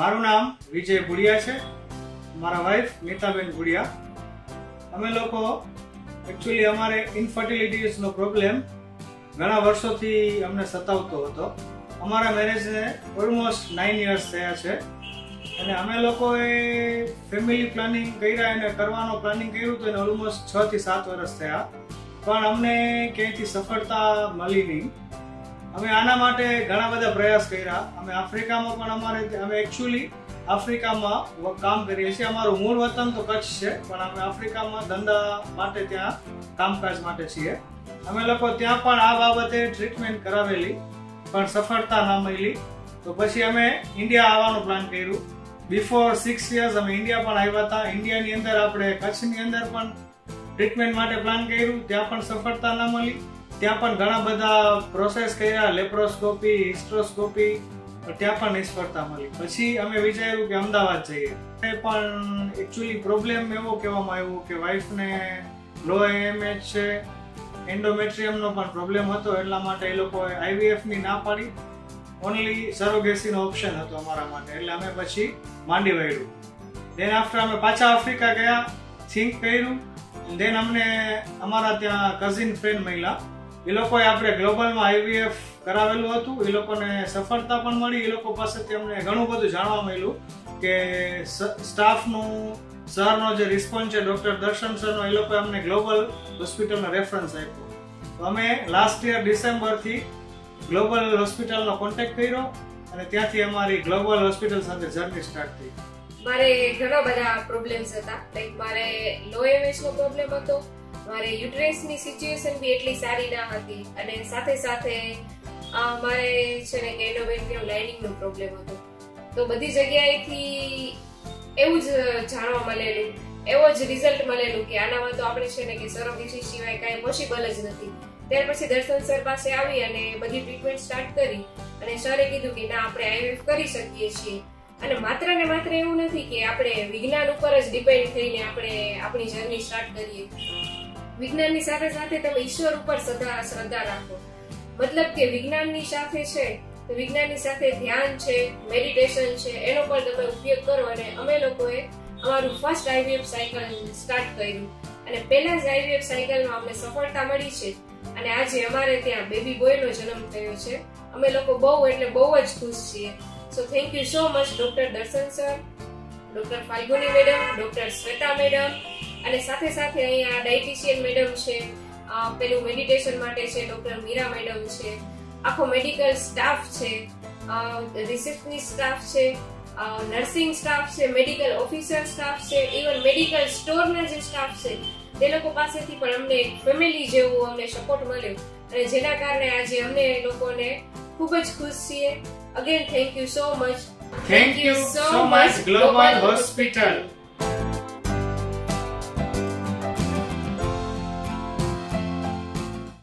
મારું નામ વિજય ગુડિયા છે. મારા વાઈફ નીતાબેન ગુડિયા. અમે લોકો એકચ્યુઅલી અમારે ઇન્ફર્ટિલિટીઝનો પ્રોબ્લેમ ઘણા વર્ષોથી અમને સતાવતો હતો. અમારા મેરેજને ઓલમોસ્ટ નાઇન યર્સ થયા છે. અને અમે લોકોએ ફેમિલી પ્લાનિંગ કર્યા અને કરવાનો પ્લાનિંગ કર્યું તો એને ઓલમોસ્ટ છ થી સાત વર્ષ થયા. પણ અમને ક્યાંયથી સફળતા મળી નહીં. અમે આના માટે ઘણા બધા પ્રયાસ કર્યા. અમે આફ્રિકામાં પણ અમારે અમે એકચ્યુઅલી આફ્રિકામાં કામ કરીએ છીએ. અમારું મૂળ વતન તો કચ્છ છે, પણ અમે આફ્રિકામાં ધંધા માટે ત્યાં કામકાજ માટે છીએ. અમે લોકો ત્યાં પણ આ બાબતે ટ્રીટમેન્ટ કરાવેલી, પણ સફળતા ના મળી. તો પછી અમે ઇન્ડિયા આવવાનું પ્લાન કર્યું. બિફોર સિક્સ યર્સ અમે ઇન્ડિયા પણ આવ્યા હતા. ઇન્ડિયાની અંદર આપણે કચ્છની અંદર પણ ટ્રીટમેન્ટ માટે પ્લાન કર્યું. ત્યાં પણ સફળતા ના મળી. ત્યાં પણ ઘણા બધા પ્રોસેસ કર્યા લેપ્રોસ્કોપી હિસ્ટ્રોસ્કોપી ત્યાં પણ નિષ્ફળતા મળી. પછી અમે વિચાર્યું કે અમદાવાદ જઈએ. પણ એકચ્યુઅલી પ્રોબ્લેમ એવો કહેવામાં આવ્યો કે વાઈફને લો એએમએચ છે એન્ડોમેટ્રિયમનો પણ પ્રોબ્લેમ હતો, એટલા માટે એ લોકોએ આઈવીએફની ના પાડી. ઓનલી સરોગેસીનો ઓપ્શન હતો અમારા માટે. એટલે અમે પછી માંડી વાળ્યું દેન આફ્ટર અમે પાછા આફ્રિકા ગયા થિંક કર્યું. દેન અમને અમારા ત્યાં કઝિન ફ્રેન્ડ મળ્યા. એ લોકોએ આપણે ગ્લોબલમાં આઈવીએફ કરાવેલું હતું. એ લોકોને સફળતા પણ મળી. એ લોકો પાસેથી અમને ઘણું બધું જાણવા મળ્યું કે સ્ટાફનું, સરનો જે રિસ્પોન્સ છે, ડૉક્ટર દર્શન સરનો, એ લોકોએ અમને ગ્લોબલ હોસ્પિટલનો રેફરન્સ આપ્યો. તો અમે લાસ્ટ યર ડિસેમ્બરથી ગ્લોબલ હોસ્પિટલનો કોન્ટેક્ટ કર્યો અને ત્યાંથી અમારી ગ્લોબલ હોસ્પિટલ સાથે જર્ની સ્ટાર્ટ થઈ. મારે ઘણા બધા પ્રોબ્લેમ્સ હતા. લાઈક મારે લો એમએસનો પ્રોબ્લેમ હતો મારે યુટ્રેસની સિચ્યુએશન બી એટલી સારી ના હતી અને સાથે સાથે મારે છે ને એન્ડોમેટ્રિયમ લાઇનિંગ નો પ્રોબ્લેમ હતો. તો બધી જગ્યાએથી એવું જ જાણવા મળેલું, એવો જ રિઝલ્ટ મળેલું કે આનામાં તો આપણે છે ને કે સરોગેસી સિવાય કાંઈ પોસિબલ જ નથી. ત્યાર પછી દર્શન સર પાસે આવી અને બધી ટ્રીટમેન્ટ સ્ટાર્ટ કરી અને સરે કીધું કે ના, આપણે આઈવીએફ કરી શકીએ છીએ. અને માત્ર ને માત્ર એવું નથી કે આપણે વિજ્ઞાન ઉપર જ ડિપેન્ડ થઈને આપણે આપણી જર્ની સ્ટાર્ટ કરીએ. વિજ્ઞાનની સાથે સાથે તમે ઈશ્વર ઉપર સદા શ્રદ્ધા રાખો. મતલબ કે વિજ્ઞાનની સાથે છે, તો વિજ્ઞાનની સાથે ધ્યાન છે મેડિટેશન છે, એનો પણ તમે ઉપયોગ કરો અને અમે લોકોએ અમારું ફર્સ્ટ આઈવીએફ સાયકલ સ્ટાર્ટ કર્યું. અને પહેલા જ આઈવીએફ સાયકલમાં અમને સફળતા મળી છે. અને આજે અમારે ત્યાં બેબી બોયનો જન્મ થયો છે. અમે લોકો બહુ એટલે બહુ જ ખુશ છીએ. So thank you so much doctor Darshan sir doctor Falguni madam doctor Shweta madam અને સાથે સાથે અહીંયા ડાયટિશિયન મેડમ છે પેલું મેડિટેશન માટે છે ડોક્ટર મીરા મેડમ છે આખો મેડિકલ સ્ટાફ છે રિસેપ્શનિસ્ટ સ્ટાફ છે નર્સિંગ સ્ટાફ છે મેડિકલ ઓફિસર સ્ટાફ છે ઇવન મેડિકલ સ્ટોરના જે સ્ટાફ છે તે લોકો પાસેથી પણ અમને ફેમિલી જેવું અમને સપોર્ટ મળ્યો. અને જેના કારણે આજે અમને લોકોને ખૂબ જ ખુશ છીએ. Again thank you so much thank you so much Global Hospital